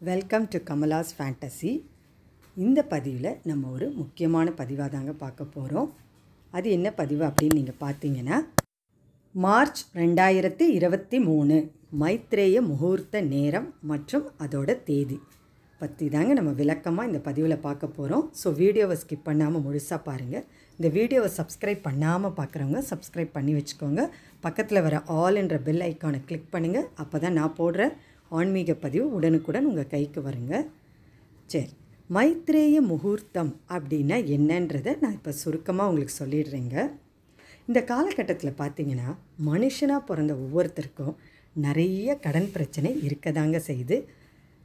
Welcome to Kamala's fantasy இந்த பதிவில் நம்ம ஒரு முக்கியமான பதிவாக தாங்க பார்க்க போகிறோம் அது என்ன பதிவு அப்படின்னு நீங்கள் பார்த்தீங்கன்னா மார்ச் ரெண்டாயிரத்தி இருபத்தி மூணு மைத்ரேய முகூர்த்த நேரம் மற்றும் அதோட தேதி பற்றி தாங்க நம்ம விளக்கமாக இந்த பதிவில் பார்க்க போகிறோம் ஸோ வீடியோவை ஸ்கிப் பண்ணாமல் முழுசாக பாருங்கள் இந்த வீடியோவை சப்ஸ்கிரைப் பண்ணாமல் பார்க்குறவங்க சப்ஸ்கிரைப் பண்ணி வச்சுக்கோங்க. பக்கத்தில் வர ஆல் என்ற பெல் ஐக்கானை கிளிக் பண்ணுங்கள் அப்போ தான் நான் போடுற ஆன்மீக பதிவு உடனுக்குடன் உங்கள் கைக்கு வருங்க. சரி மைத்ரேய முகூர்த்தம் அப்படின்னா என்னன்றதை நான் இப்போ சுருக்கமாக உங்களுக்கு சொல்லிடுறேங்க. இந்த காலகட்டத்தில் பார்த்தீங்கன்னா மனுஷனாக பிறந்த ஒவ்வொருத்தருக்கும் நிறைய கடன் பிரச்சனை இருக்க தாங்க செய்யுது.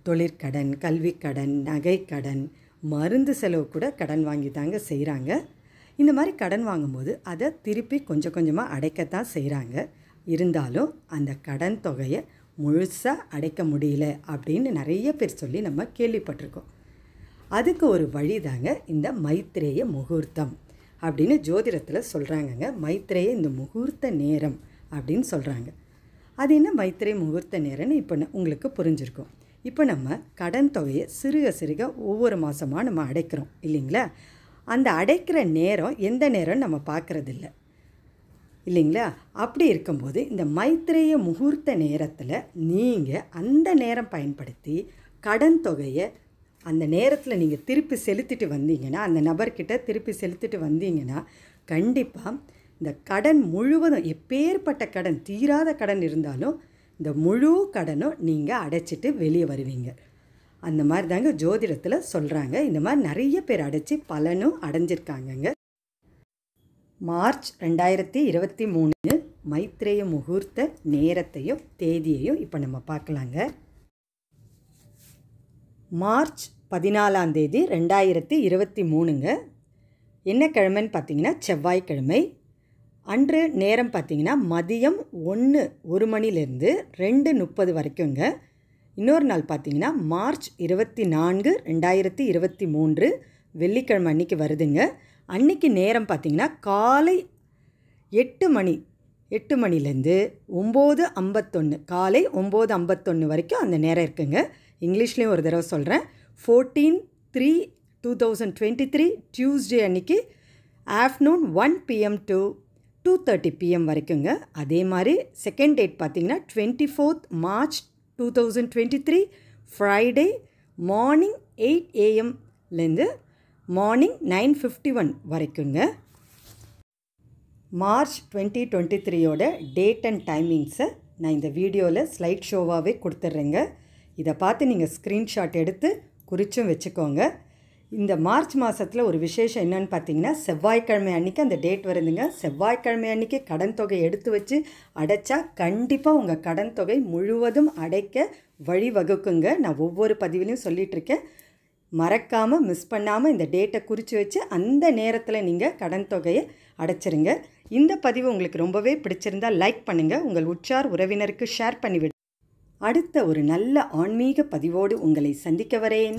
தொழிற்கடன் கல்விக்கடன் நகைக்கடன் மருந்து செலவு கூட கடன் வாங்கி தாங்க செய்கிறாங்க இந்த மாதிரி கடன் வாங்கும்போது அதை திருப்பி கொஞ்சம் கொஞ்சமாக அடைக்கத்தான் செய்கிறாங்க இருந்தாலும் அந்த கடன் தொகையை முழுசாக அடைக்க முடியல அப்படின்னு நிறைய பேர் சொல்லி நம்ம கேள்விப்பட்டிருக்கோம். அதுக்கு ஒரு வழி தாங்க இந்த மைத்ரேய முகூர்த்தம் அப்படின்னு ஜோதிடத்தில் சொல்கிறாங்கங்க மைத்ரேய இந்த முகூர்த்த நேரம் அப்படின்னு சொல்கிறாங்க அது என்ன மைத்திரை முகூர்த்த நேரம்னு இப்போ உங்களுக்கு புரிஞ்சிருக்கும். இப்போ நம்ம கடன் தொகையை சிறுக சிறுக ஒவ்வொரு மாதமாக நம்ம அடைக்கிறோம் இல்லைங்களா? அந்த அடைக்கிற நேரம் எந்த நேரம் நம்ம பார்க்குறதில்ல இல்லைங்களா? அப்படி இருக்கும்போது இந்த மைத்திரேய முகூர்த்த நேரத்தில் நீங்கள் அந்த நேரம் பயன்படுத்தி கடன் தொகையை அந்த நேரத்தில் நீங்கள் திருப்பி செலுத்திட்டு வந்தீங்கன்னா அந்த நபர்கிட்ட திருப்பி செலுத்திட்டு வந்தீங்கன்னா கண்டிப்பாக இந்த கடன் முழுவதும் எப்பேற்பட்ட கடன் தீராத கடன் இருந்தாலும் இந்த முழு கடனும் நீங்கள் அடைச்சிட்டு வெளியே வருவீங்க. அந்த மாதிரி தாங்க ஜோதிடத்தில் சொல்கிறாங்க இந்த மாதிரி நிறைய பேர் அடைச்சி பலனும் அடைஞ்சிருக்காங்கங்க. மார்ச் ரெண்டாயிரத்தி இருபத்தி மூணு மைத்ரேய முகூர்த்த நேரத்தையும் தேதியையும் இப்போ நம்ம பார்க்கலாங்க. மார்ச் பதினாலாம் தேதி ரெண்டாயிரத்தி இருபத்தி மூணுங்க. என்ன கிழமைன்னு பார்த்தீங்கன்னா செவ்வாய்க்கிழமை. அன்று நேரம் பார்த்தீங்கன்னா மதியம் ஒன்று ஒரு மணிலேருந்து ரெண்டு முப்பது வரைக்குங்க. இன்னொரு நாள் பார்த்தீங்கன்னா மார்ச் இருபத்தி நான்கு ரெண்டாயிரத்தி இருபத்தி மூன்று வெள்ளிக்கிழமை அன்னைக்கு வருதுங்க. அன்னைக்கு நேரம் பார்த்தீங்கன்னா காலை எட்டு மணி எட்டு மணிலேருந்து ஒம்பது ஐம்பத்தொன்று காலை ஒம்பது ஐம்பத்தொன்று வரைக்கும் அந்த நேரம் இருக்குங்க. இங்கிலீஷ்லேயும் ஒரு தடவை சொல்கிறேன் fourteen three two thousand twenty three Tuesday அன்னைக்கு afternoon one PM to two thirty PM வரைக்குங்க. அதே மாதிரி செகண்ட் டேட் பார்த்தீங்கன்னா twenty fourth March two thousand twenty three Friday morning eight ஏஎம்லேருந்து morning nine fifty one வரைக்குங்க. மார்ச் டுவெண்ட்டி டுவெண்ட்டி த்ரீயோட date and டைமிங்ஸை நான் இந்த வீடியோவில் ஸ்லைட் ஷோவாகவே கொடுத்துட்றேங்க. இதை பார்த்து நீங்கள் ஸ்க்ரீன்ஷாட் எடுத்து குறிச்சும் வச்சுக்கோங்க. இந்த மார்ச் மாதத்தில் ஒரு விசேஷம் என்னென்னு பார்த்தீங்கன்னா செவ்வாய்க்கிழமை அன்னைக்கு அந்த டேட் வருதுங்க. செவ்வாய்க்கிழமை அன்றைக்கி கடன் தொகை எடுத்து வச்சு அடைச்சா கண்டிப்பாக உங்கள் கடன் தொகை முழுவதும் அடைக்க வழிவகுக்குங்க. நான் ஒவ்வொரு பதிவிலையும் சொல்லிகிட்ருக்கேன் மறக்காமல் மிஸ் பண்ணாமல் இந்த டேட்டை குறித்து வச்சு அந்த நேரத்தில் நீங்கள் கடன் தொகையை அடைச்சிருங்க. இந்த பதிவு உங்களுக்கு ரொம்பவே பிடிச்சிருந்தா லைக் பண்ணுங்கள் உங்கள் உற்றார் உறவினருக்கு ஷேர் பண்ணிவிடு. அடுத்த ஒரு நல்ல ஆன்மீக பதிவோடு உங்களை சந்திக்க வரேன்.